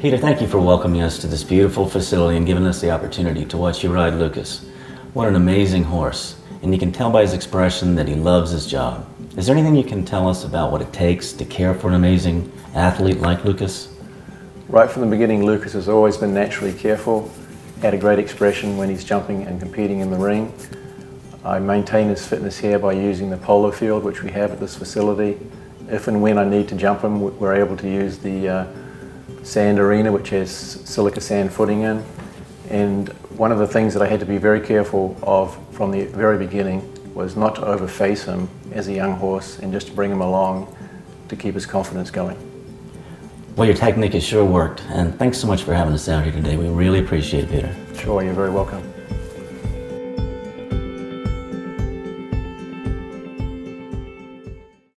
Peter, thank you for welcoming us to this beautiful facility and giving us the opportunity to watch you ride Lucas. What an amazing horse, and you can tell by his expression that he loves his job. Is there anything you can tell us about what it takes to care for an amazing athlete like Lucas? Right from the beginning, Lucas has always been naturally careful, had a great expression when he's jumping and competing in the ring. I maintain his fitness here by using the polo field, which we have at this facility. If and when I need to jump him, we're able to use the uh, sand arena, which has silica sand footing in. And one of the things that I had to be very careful of from the very beginning was not to overface him as a young horse and just to bring him along to keep his confidence going. Well, your technique has sure worked, and thanks so much for having us out here today. We really appreciate it, Peter. Sure, you're very welcome.